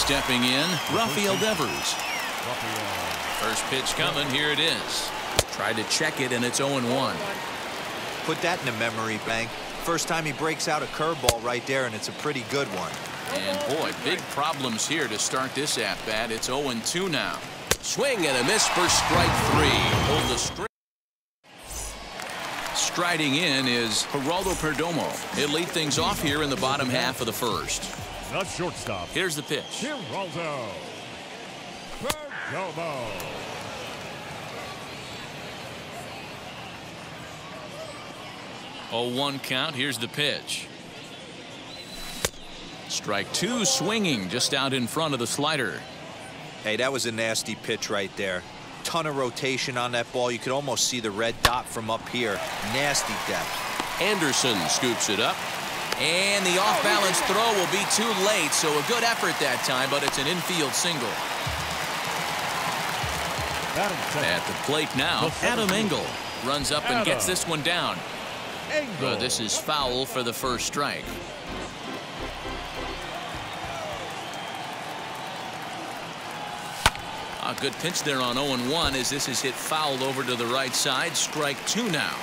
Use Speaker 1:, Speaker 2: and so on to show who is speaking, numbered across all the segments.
Speaker 1: stepping in, Rafael Devers. First pitch coming. Here it is. Tried to check it, and it's 0-1.
Speaker 2: Put that in the memory bank. First time he breaks out a curveball right there, and it's a pretty good one.
Speaker 1: And boy, big problems here to start this at bat. It's 0-2 now. Swing and a miss for strike three. Hold the string. Striding in is Geraldo Perdomo. He'll lead things off here in the bottom half of the first.
Speaker 3: The shortstop.
Speaker 1: Here's the pitch.
Speaker 3: Geraldo Perdomo.
Speaker 1: Oh, one count. Here's the pitch. Strike two swinging just out in front of the slider.
Speaker 2: Hey, that was a nasty pitch right there. Ton of rotation on that ball. You could almost see the red dot from up here. Nasty depth.
Speaker 1: Anderson scoops it up. And the off-balance throw will be too late, so a good effort that time, but it's an infield single. At the plate now, Adam Engel runs up and gets this one down. But this is foul for the first strike. A good pitch there on 0-1 as this is hit foul over to the right side. Strike two now.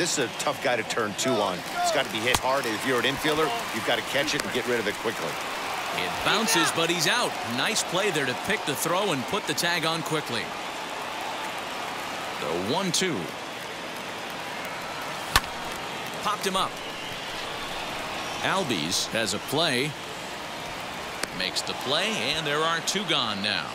Speaker 4: This is a tough guy to turn two on. It's got to be hit hard. If you're an infielder, you've got to catch it and get rid of it quickly.
Speaker 1: It bounces, but he's out. Nice play there to pick the throw and put the tag on quickly. The 1-2. Popped him up. Albies has a play. Makes the play, and there are two gone now.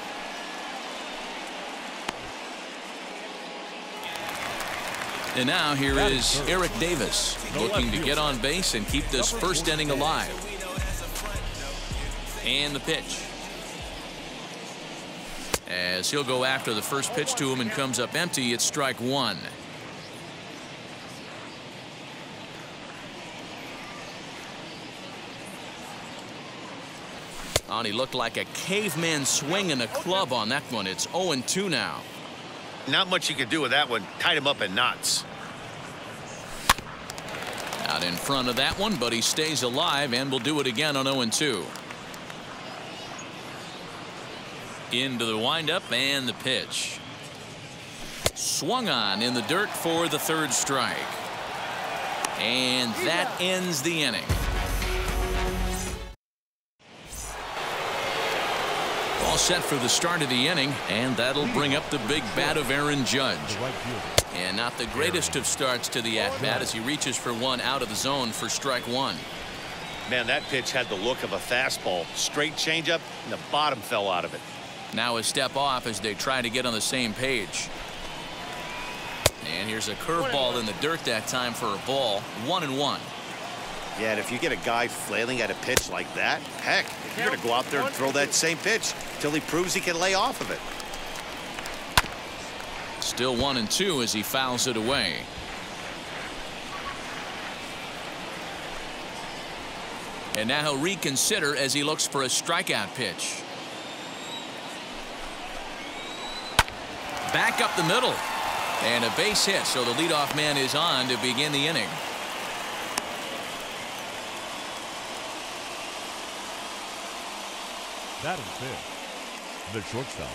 Speaker 1: And now here is Eric Davis looking to get on base and keep this first inning alive. And the pitch. As he'll go after the first pitch to him and comes up empty, it's strike one. On he looked like a caveman swinging a club on that one. It's 0-2 now.
Speaker 4: Not much you could do with that one. Tied him up in knots.
Speaker 1: Out in front of that one, but he stays alive and will do it again on 0-2. Into the windup and the pitch. Swung on in the dirt for the third strike. And that ends the inning. All set for the start of the inning, and that'll bring up the big bat of Aaron Judge. And not the greatest of starts to the at-bat as he reaches for one out of the zone for strike one.
Speaker 4: Man, that pitch had the look of a fastball. Straight changeup, and the bottom fell out of it.
Speaker 1: Now a step off as they try to get on the same page. And here's a curveball in the dirt that time for a ball. One and one.
Speaker 4: Yeah, and if you get a guy flailing at a pitch like that, heck, you're going to go out there and throw that same pitch till he proves he can lay off of it.
Speaker 1: Still one and two as he fouls it away. And now he'll reconsider as he looks for a strikeout pitch. Back up the middle. And a base hit, so the leadoff man is on to begin the inning.
Speaker 3: That is fifth. The shortstop.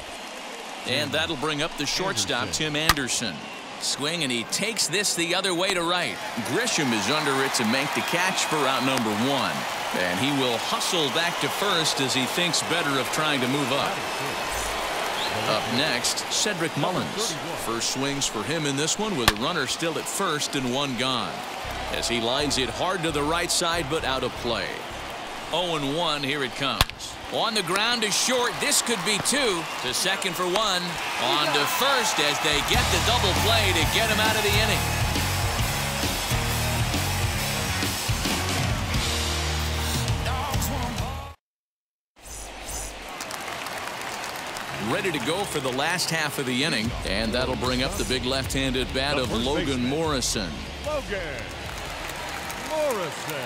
Speaker 1: And hmm. that'll bring up the shortstop,
Speaker 3: Anderson.
Speaker 1: Tim Anderson. Swing, and he takes this the other way to right. Grisham is under it to make the catch for out number one. And he will hustle back to first as he thinks better of trying to move up. Up next, Cedric Mullins. First swings for him in this one with a runner still at first and one gone. As he lines it hard to the right side but out of play. 0-1 here it comes. On the ground is short. This could be two. To second for one. On to first as they get the double play to get him out of the inning. Ready to go for the last half of the inning. And that'll bring up the big left-handed bat of Logan. Morrison.
Speaker 3: Logan Morrison.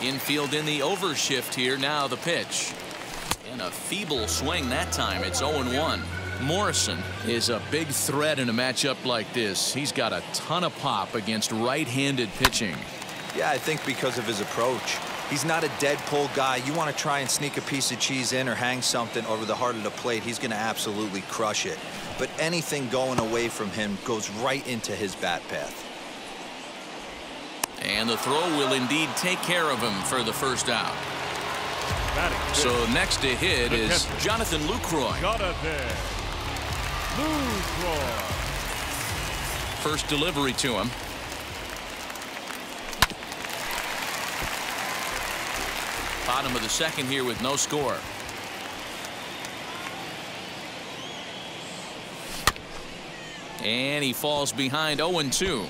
Speaker 1: Infield in the overshift here. Now the pitch. And a feeble swing that time. It's 0-1. Morrison is a big threat in a matchup like this. He's got a ton of pop against right-handed pitching.
Speaker 2: Yeah, I think because of his approach. He's not a dead pull guy. You want to try and sneak a piece of cheese in or hang something over the heart of the plate, he's going to absolutely crush it. But anything going away from him goes right into his bat path.
Speaker 5: And the throw will indeed take care of him for the first out. So next to hit is
Speaker 3: catcher.
Speaker 5: Jonathan Lucroy.
Speaker 3: Jonathan Lucroy.
Speaker 5: First delivery to him. Bottom of the second here with no score. And he falls behind 0-2.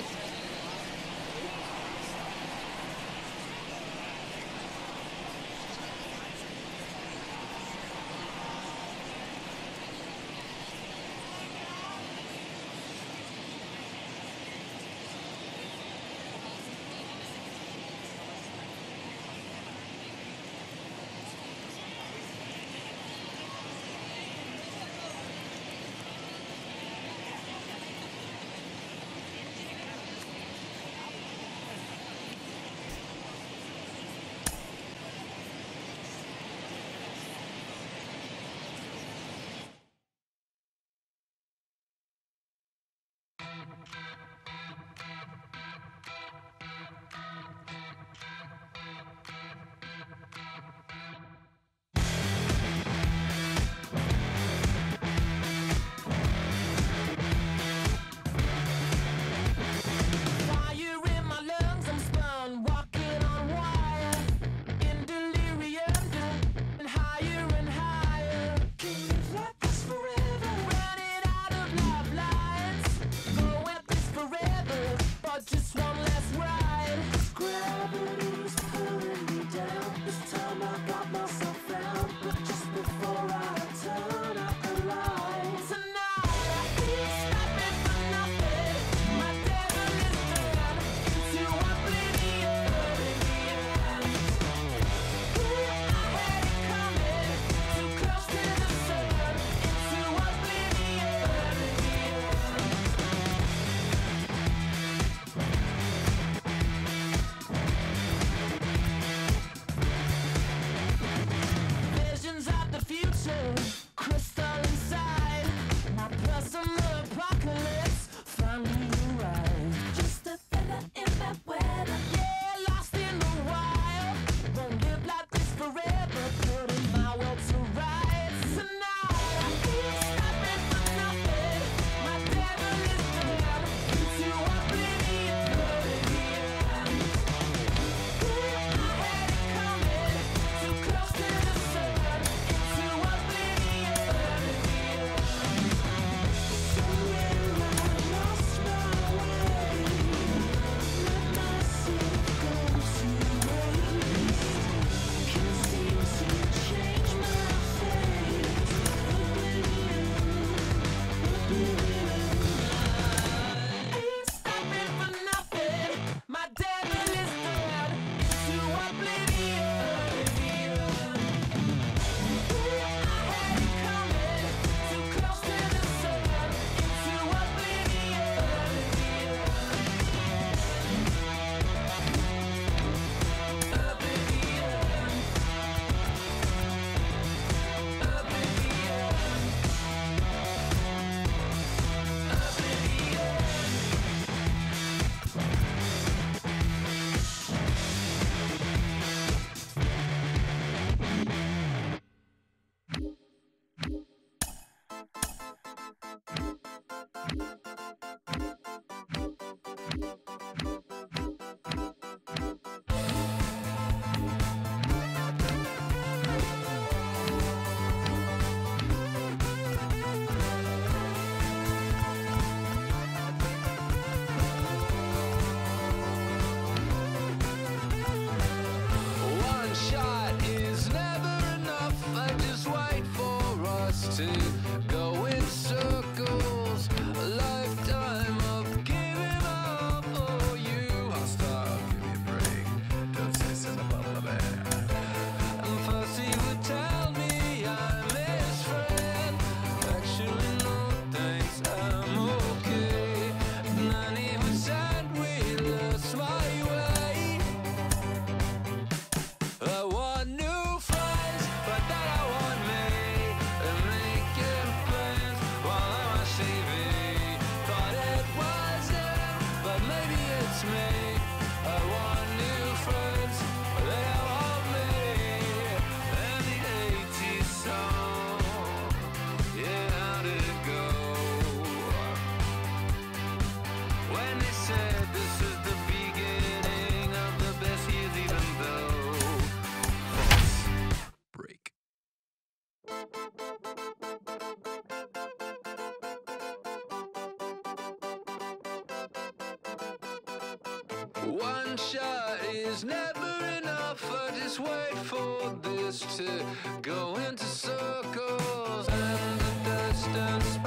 Speaker 6: One
Speaker 7: shot is never enough. I just wait for this to go into circles. And the distance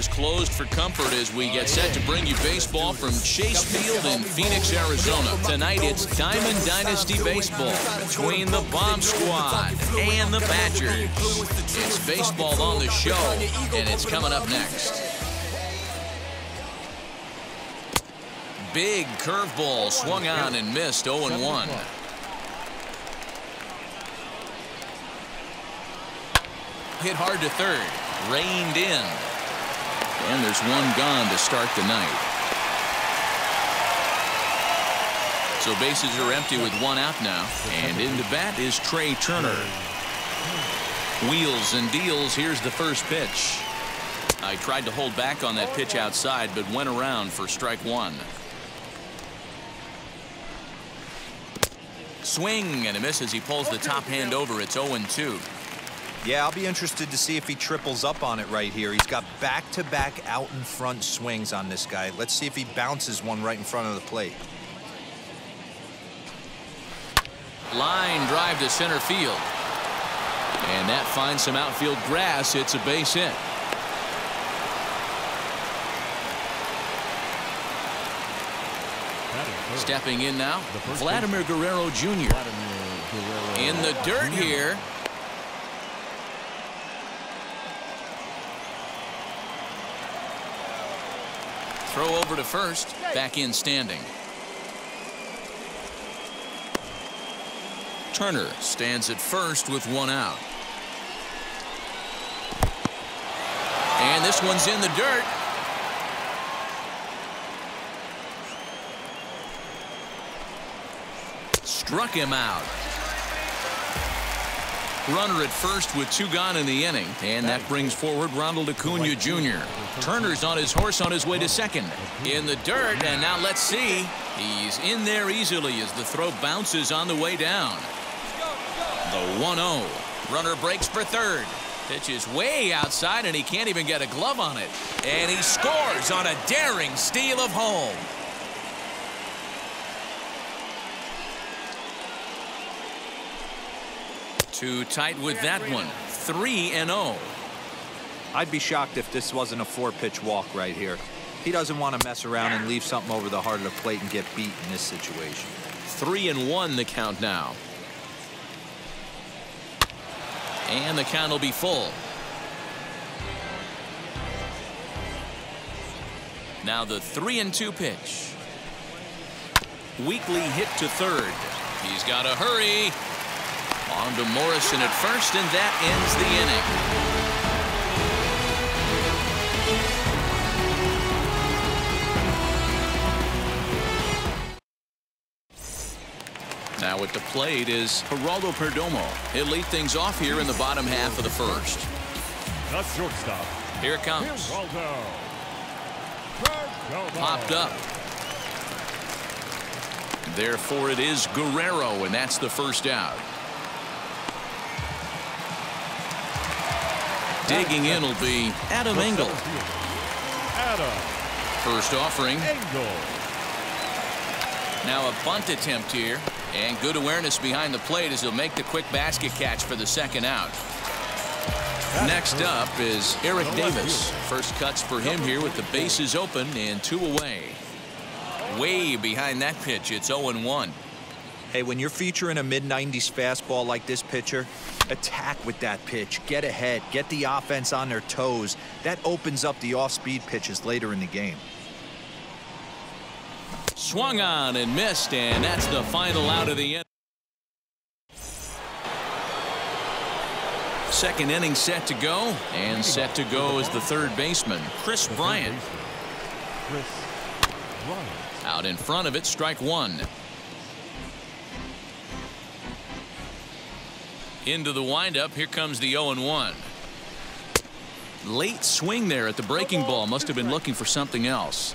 Speaker 7: is
Speaker 1: closed for comfort as we get set to bring you baseball from Chase Field in Phoenix, Arizona. Tonight, it's Diamond Dynasty Baseball between the Bomb Squad and the Badgers. It's baseball on the show, and it's coming up next. Big curveball swung on and missed 0-1. Hit hard to third. Reined in. And there's one gone to start the night. So bases are empty with one out now. And in the bat is Trea Turner. Wheels and deals. Here's the first pitch. I tried to hold back on that pitch outside, but went around for strike one. Swing and a miss as he pulls the top hand over. It's 0-2.
Speaker 2: Yeah, I'll be interested to see if he triples up on it right here. He's got back-to-back out in front swings on this guy. Let's see if he bounces one right in front of the plate.
Speaker 1: Line drive to center field. And that finds some outfield grass. It's a base hit. Stepping in now, Vladimir Guerrero Jr.
Speaker 3: Vladimir Guerrero.
Speaker 1: In the dirt here. Throw over to first. Back in standing. Turner stands at first with one out. And this one's in the dirt. Struck him out. Runner at first with two gone in the inning. And that brings forward Ronald Acuna Jr. Turner's on his horse on his way to second. In the dirt, and now let's see. He's in there easily as the throw bounces on the way down. The 1-0. Runner breaks for third. Pitch is way outside, and he can't even get a glove on it. And he scores on a daring steal of home. Too tight with that one. 3 and oh. 0.
Speaker 2: I'd be shocked if this wasn't a four-pitch walk right here. He doesn't want to mess around and leave something over the heart of the plate and get beat in this situation.
Speaker 1: 3 and 1 the count now. And the count will be full. Now the 3 and 2 pitch. Weekly hit to third. He's got to hurry. On to Morrison at first, and that ends the inning. Now at the plate is Geraldo Perdomo. He'll lead things off here in the bottom half of the first.
Speaker 3: The shortstop.
Speaker 1: Here it comes.
Speaker 3: Geraldo. Perdomo.
Speaker 1: Popped up. Therefore, it is Guerrero, and that's the first out. Digging in will be Adam Engel.
Speaker 3: Adam
Speaker 1: First offering.
Speaker 3: Engel.
Speaker 1: Now a bunt attempt here. And good awareness behind the plate as he'll make the quick basket catch for the second out. Next up is Eric Davis. First cuts for him here with the bases open and two away. Way behind that pitch. It's 0-1.
Speaker 2: Hey, when you're featuring a mid-90s fastball like this pitcher, attack with that pitch. Get ahead. Get the offense on their toes. That opens up the off-speed pitches later in the game.
Speaker 1: Swung on and missed, and that's the final out of the inning. Second inning set to go, and set to go is the third baseman, Kris Bryant.
Speaker 3: Kris Bryant.
Speaker 1: Out in front of it, strike one. Into the windup, here comes the 0-1. Late swing there at the breaking ball. Must have been looking for something else.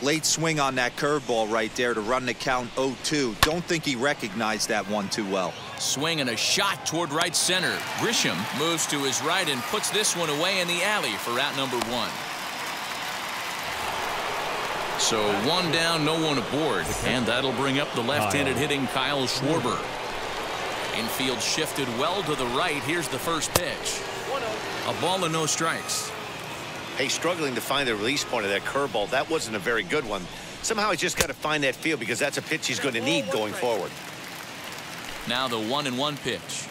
Speaker 2: Late swing on that curveball right there to run the count 0-2. Don't think he recognized that one too well.
Speaker 1: Swing and a shot toward right center. Grisham moves to his right and puts this one away in the alley for out number one. So one down, no one aboard. And that'll bring up the oh, left-handed hitting Kyle Schwarber. Infield shifted well to the right. Here's the first pitch. A ball and no strikes.
Speaker 4: Hey, struggling to find the release point of that curveball. That wasn't a very good one. Somehow he's just got to find that feel because that's a pitch he's going to need going forward.
Speaker 1: Now the one and one pitch.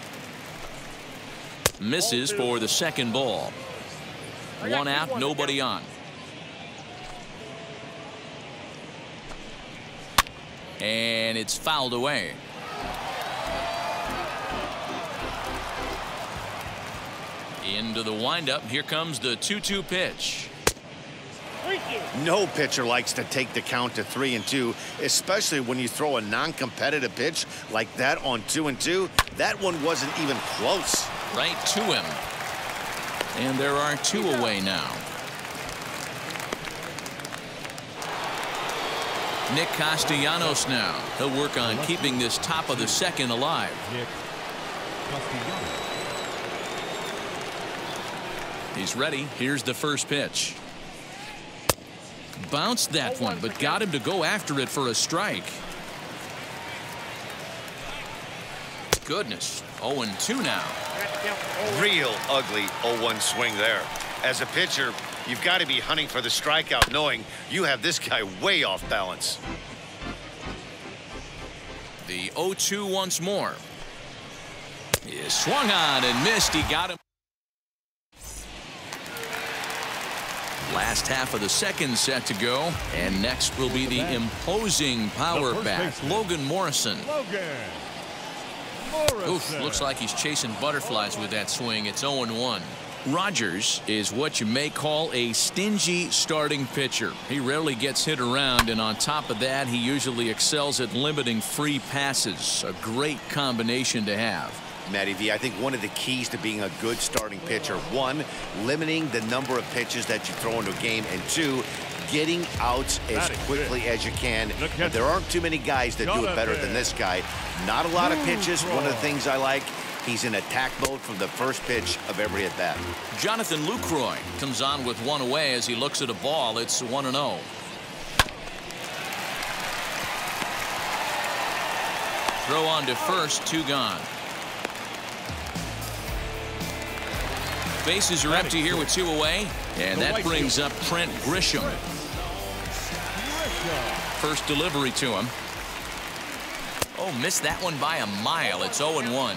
Speaker 1: Misses for the second ball. One out, nobody on. And it's fouled away. Into the windup. Here comes the 2-2 pitch.
Speaker 4: No pitcher likes to take the count to three and two, especially when you throw a non-competitive pitch like that on two and two. That one wasn't even close.
Speaker 1: Right to him. And there are two away now. Nick Castellanos now. He'll work on keeping this top of the second alive.
Speaker 3: Nick Castellanos.
Speaker 1: He's ready. Here's the first pitch. Bounced that one, but got him to go after it for a strike. Goodness. 0-2 now.
Speaker 4: Real ugly 0-1 swing there. As a pitcher, you've got to be hunting for the strikeout knowing you have this guy way off balance.
Speaker 1: The 0-2 once more. He swung on and missed. He got him. Last half of the second set to go. And next will be the imposing power
Speaker 3: baseman.
Speaker 1: Logan Morrison.
Speaker 3: Logan
Speaker 1: Oof,
Speaker 3: Morrison.
Speaker 1: looks like he's chasing butterflies with that swing. It's 0-1. Rogers is what you may call a stingy starting pitcher. He rarely gets hit around, and on top of that, he usually excels at limiting free passes. A great combination to have.
Speaker 4: Matty V, I think one of the keys to being a good starting pitcher, one, limiting the number of pitches that you throw into a game, and two, getting outs as quickly as you can.
Speaker 3: The
Speaker 4: But
Speaker 3: catcher.
Speaker 4: there aren't too many guys that do it better than this guy. Not a lot of pitches. One of the things I like, he's in attack mode from the first pitch of every at bat.
Speaker 1: Jonathan Lucroy comes on with one away as he looks at a ball. It's 1 and 0. Throw on to first, two gone. Bases are empty here with two away, and that brings up Trent Grisham. First delivery to him. Oh, missed that one by a mile. It's 0-1.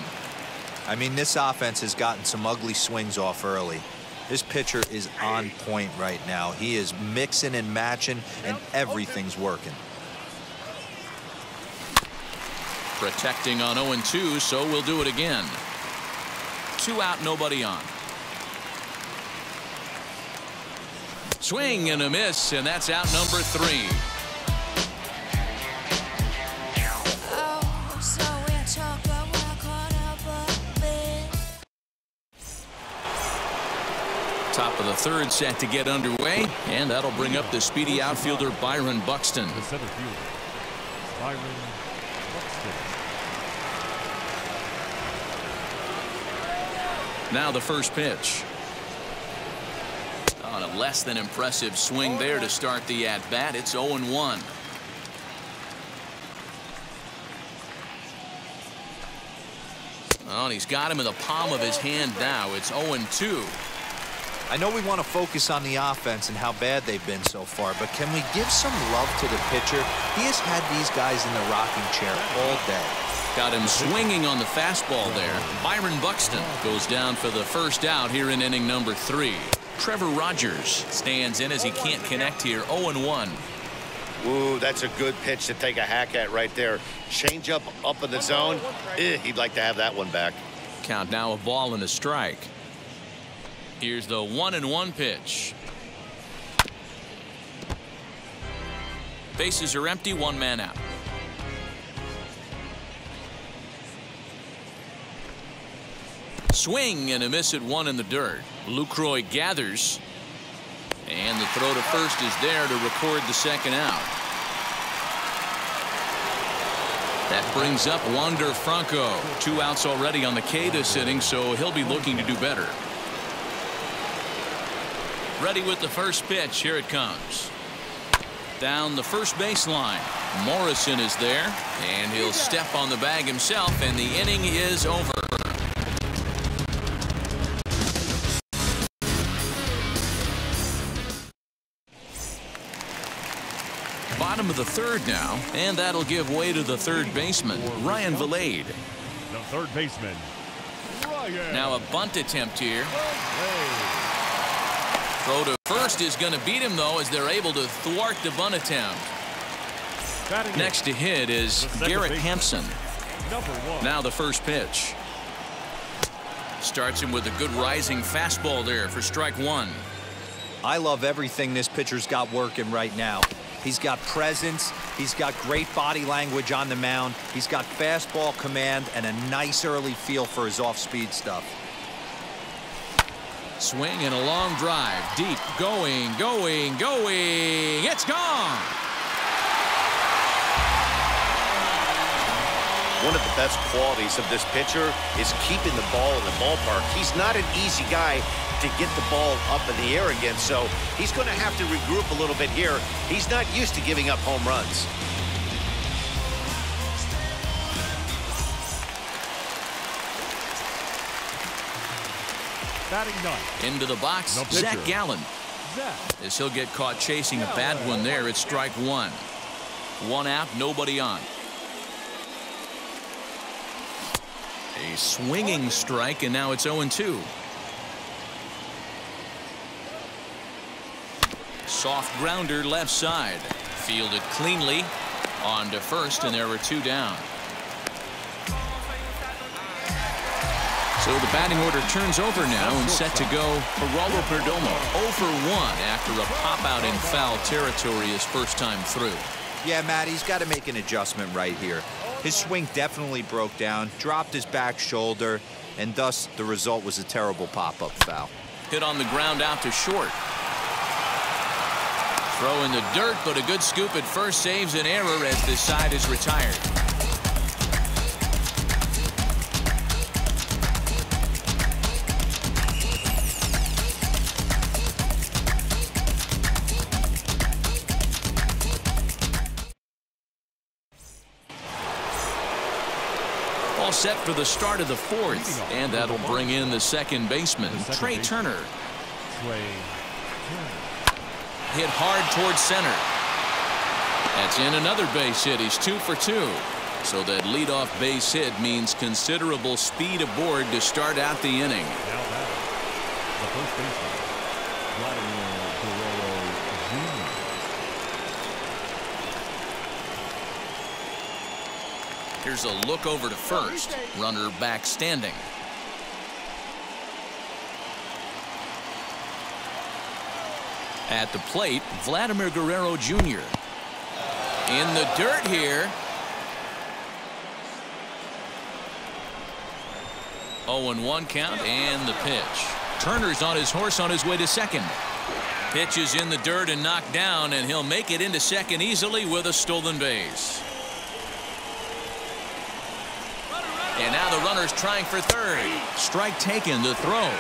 Speaker 2: I mean, this offense has gotten some ugly swings off early. This pitcher is on point right now. He is mixing and matching, and everything's working.
Speaker 1: Protecting on 0-2, so we'll do it again. Two out, nobody on. Swing and a miss, and that's out number three.
Speaker 8: Oh, so we're talking, we're caught up a bit.
Speaker 1: Top of the third set to get underway, and that'll bring up the speedy outfielder Byron Buxton.
Speaker 3: The center fielder, Byron Buxton.
Speaker 1: Now the first pitch. Less than impressive swing there to start the at bat. It's 0 1. Oh, and he's got him in the palm of his hand now. It's 0 2.
Speaker 2: I know we want to focus on the offense and how bad they've been so far, but can we give some love to the pitcher? He has had these guys in the rocking chair all day.
Speaker 1: Got him swinging on the fastball there. Byron Buxton goes down for the first out here in inning number three. Trevor Rogers stands in as he can't connect here 0-1.
Speaker 4: Ooh, that's a good pitch to take a hack at right there. Change up up in the zone. Eh, he'd like to have that one back.
Speaker 1: Count now a ball and a strike. Here's the one and one pitch. Bases are empty, one man out. Swing and a miss at one in the dirt. Lucroy gathers. And the throw to first is there to record the second out. That brings up Wander Franco. Two outs already on the K this inning, so he'll be looking to do better. Ready with the first pitch. Here it comes. Down the first baseline. Morrison is there, and he'll step on the bag himself, and the inning is over. Bottom of the third now, and that'll give way to the third baseman, Ryan Vilade.
Speaker 3: The third baseman, Ryan.
Speaker 1: Now a bunt attempt here. Throw to first is going to beat him, though, as they're able to thwart the bunt attempt. Next to hit is Garrett. Hampson. Now the first pitch. Starts him with a good rising fastball there for strike one.
Speaker 2: I love everything this pitcher's got working right now. He's got presence. He's got great body language on the mound. He's got fastball command and a nice early feel for his off-speed stuff.
Speaker 1: Swing and a long drive. Deep. Going, going, going. It's gone.
Speaker 4: One of the best qualities of this pitcher is keeping the ball in the ballpark. He's not an easy guy to get the ball up in the air again, so he's going to have to regroup a little bit here. He's not used to giving up home runs.
Speaker 3: Batting ninth,
Speaker 1: Into the box.
Speaker 3: No pitcher.
Speaker 1: Zach Gallen.
Speaker 3: Zach.
Speaker 1: As he'll get caught chasing a bad one there. It's strike one. One out, nobody on. A swinging strike, and now it's 0 Soft grounder left side. Fielded cleanly. On to first, and there were two down. So the batting order turns over now and set to go Geraldo Perdomo 0 for 1 after a pop out in foul territory his first time through.
Speaker 2: Yeah, Matt, he's got to make an adjustment right here. His swing definitely broke down, dropped his back shoulder, and thus the result was a terrible pop-up foul.
Speaker 1: Hit on the ground out to short. Throw in the dirt, but a good scoop at first saves an error as this side is retired. All set for the start of the fourth, and that'll bring in the second baseman,
Speaker 3: The second Trea.
Speaker 1: Turner.
Speaker 3: Trea.
Speaker 1: hit hard towards center. That's in another base hit. He's two for two. So that leadoff base hit means considerable speed aboard to start out the inning.
Speaker 3: Now batting. The first baseman, Vladimir Guerrero Jr.
Speaker 1: Here's a look over to first. Runner back standing. At the plate, Vladimir Guerrero Jr. In the dirt here. 0-1 count and the pitch. Turner's on his horse on his way to second. Pitch is in the dirt and knocked down, and he'll make it into second easily with a stolen base. And now the runner's trying for third. Strike taken. The throw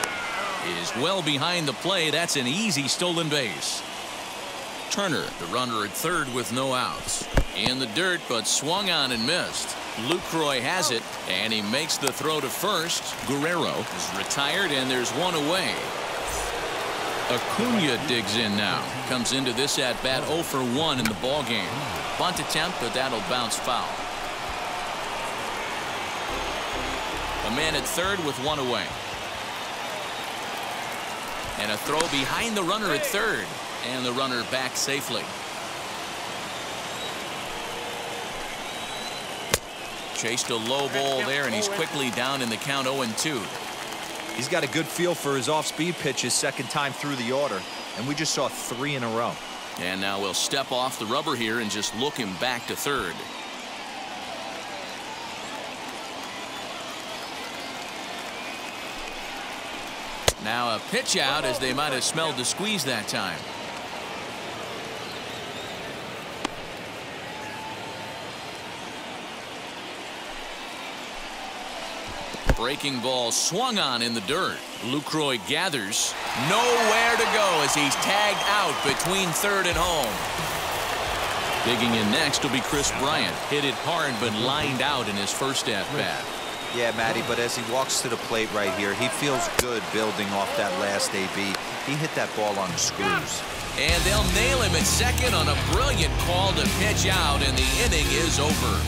Speaker 1: is well behind the play. That's an easy stolen base. Turner, the runner at third with no outs. In the dirt, but swung on and missed. Lucroy has it, and he makes the throw to first. Guerrero is retired, and there's one away. Acuna digs in now. Comes into this at bat 0 for 1 in the ball game. Bunt attempt, but that'll bounce foul. A man at third with one away. And a throw behind the runner at third. And the runner back safely. Chased a low ball there, and he's quickly down in the count 0 2.
Speaker 2: He's got a good feel for his off-speed pitches second time through the order, and we just saw three in a row.
Speaker 1: And now we'll step off the rubber here and just look him back to third. Now a pitch out as they might have smelled the squeeze that time. Breaking ball swung on in the dirt. Lucroy gathers. Nowhere to go as he's tagged out between third and home. Digging in next will be Kris Bryant. Hit it hard but lined out in his first at bat.
Speaker 2: Yeah, Matty, but as he walks to the plate right here, he feels good building off that last AB. He hit that ball on the screws.
Speaker 1: And they'll nail him at second on a brilliant call to pitch out, and the inning is over.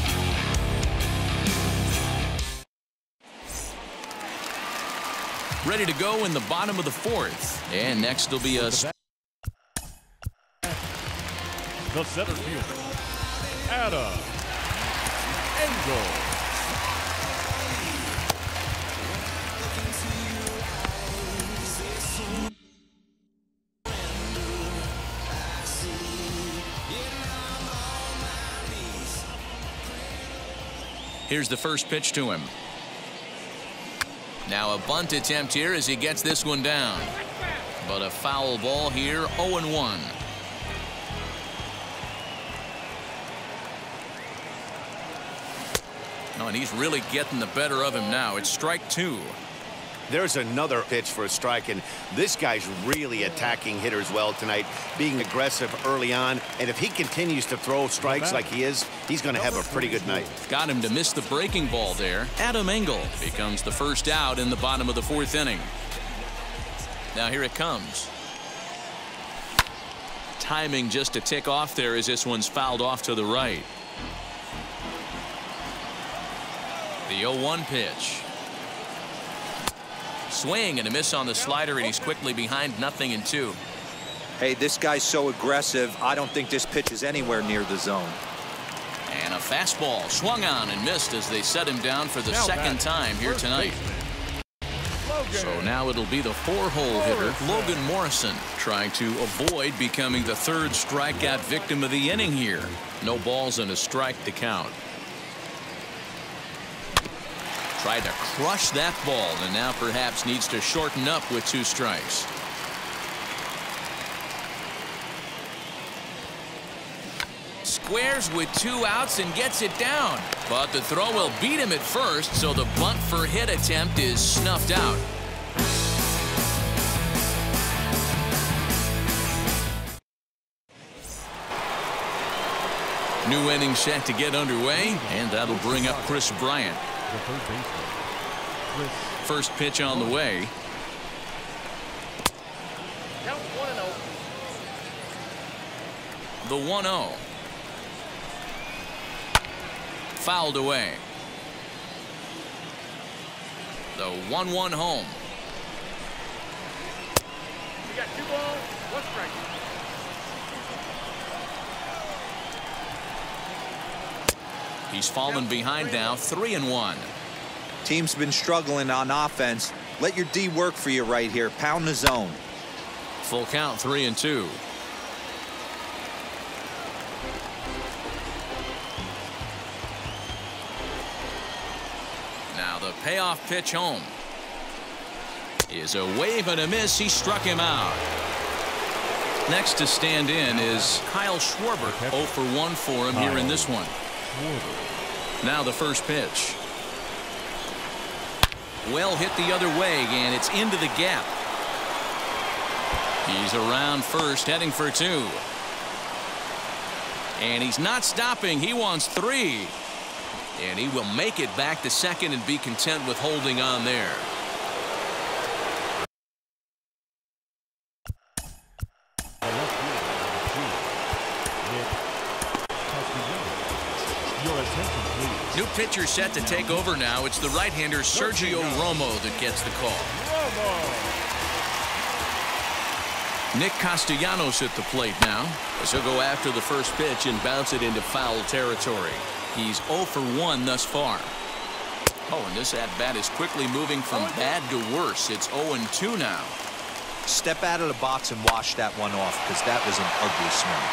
Speaker 1: Ready to go in the bottom of the fourth. And next will be a
Speaker 3: The center fielder, Adam Engel.
Speaker 1: Here's the first pitch to him. Now a bunt attempt here as he gets this one down. But a foul ball here 0 1. No, and he's really getting the better of him now. It's strike two.
Speaker 4: There's another pitch for a strike, and this guy's really attacking hitters well tonight, being aggressive early on. And if he continues to throw strikes like he is, he's going to have a pretty good night.
Speaker 1: Got him to miss the breaking ball there. Adam Engel becomes the first out in the bottom of the fourth inning. Now here it comes. Timing just to tick off there as this one's fouled off to the right. The 0-1 pitch. Swing and a miss on the slider, and he's quickly behind nothing in two.
Speaker 2: Hey, this guy's so aggressive, I don't think this pitch is anywhere near the zone.
Speaker 1: And a fastball swung on and missed as they set him down for the
Speaker 3: Now
Speaker 1: second
Speaker 3: batting,
Speaker 1: time here tonight. So now it'll be the four-hole hitter, Logan Morrison, trying to avoid becoming the third strikeout victim of the inning here. No balls and a strike to count. Tried to crush that ball and now perhaps needs to shorten up with two strikes. Squares with two outs and gets it down. But the throw will beat him at first, so the bunt for hit attempt is snuffed out. New inning set to get underway, and that'll bring up Kris Bryant.
Speaker 3: The third baseman, Kris
Speaker 1: First pitch on the way. The 1 0. Fouled away. The 1 1 home.
Speaker 3: We got two balls, one strike.
Speaker 1: He's fallen behind now, 3 and 1.
Speaker 2: Team's been struggling on offense. Let your D work for you right here. Pound the zone.
Speaker 1: Full count, 3 and 2. Now the payoff pitch home is a wave and a miss. He struck him out. Next to stand in is Kyle Schwarber. 0 for 1 for him here in this one. Now the first pitch. Well hit the other way and it's into the gap. He's around first heading for two. And he's not stopping. He wants three. And he will make it back to second and be content with holding on there. Pitcher set to take over now. It's the right-hander Sergio Romo that gets the call. Nick Castellanos at the plate now as he'll go after the first pitch and bounce it into foul territory. He's 0 for 1 thus far. Oh, and this at-bat is quickly moving from oh, bad to worse. It's 0 and 2 now.
Speaker 2: Step out of the box and wash that one off because that was an ugly swing.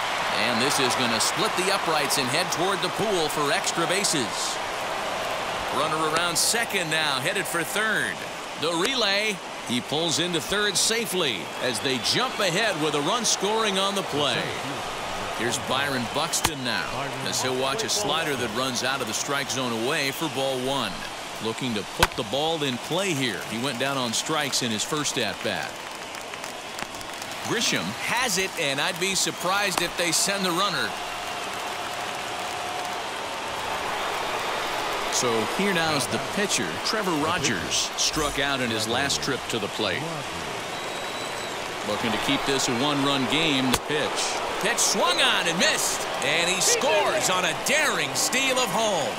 Speaker 1: And this is going to split the uprights and head toward the pool for extra bases. Runner around second now, headed for third. The relay. He pulls into third safely as they jump ahead with a run scoring on the play. Here's Byron Buxton now as he'll watch a slider that runs out of the strike zone away for ball one. Looking to put the ball in play here. He went down on strikes in his first at bat. Grisham has it, and I'd be surprised if they send the runner. So here now is the pitcher, Trevor Rogers, struck out in his last trip to the plate. Looking to keep this a one-run game. The pitch. Pitch swung on and missed. And he scores on a daring steal of home.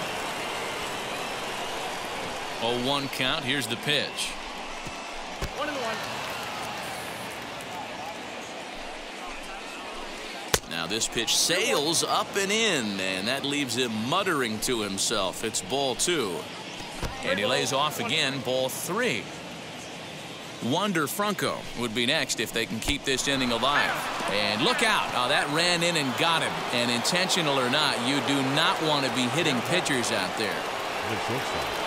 Speaker 1: 0-1 count. Here's the pitch.
Speaker 3: One and one.
Speaker 1: Now this pitch sails up and in, and that leaves him muttering to himself. It's ball two. And he lays off again, ball three. Wander Franco would be next if they can keep this inning alive. And look out. Oh, that ran in and got him. And intentional or not, you do not want to be hitting pitchers out there.